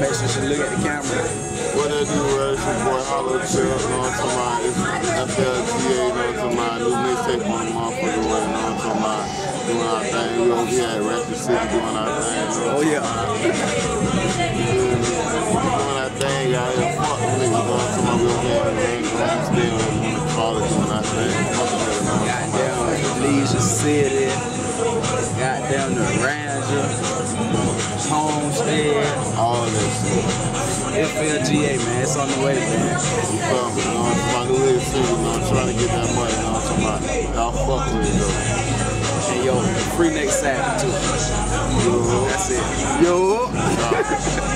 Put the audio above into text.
Make sure look at the camera. What they do, uh, it's your boy Hollow Chill, you know what I'm talking about? It's FLGA, you know what I'm talking about? New mixtape on the motherfucker you know what I'm talking about? Doing our thing. We over here at Rapid City doing our thing. You know Oh yeah. doing our thing out here. Fuck niggas, you know what I'm talking about? We over here in the ring, you know, we still in the college doing our thing. Fuck with you know what I'm talking about? Goddamn Leisure City. Goddamn the Ranger. Homestead. All that shit. FLGA, man. It's on the way, man. You feel me? You know what I'm talking about? League City, you know, I'm trying to get that money, you know what I'm talking about? Y'all fuck with it, though. And yo, free next Sabbath too. Know? That's it. Yo.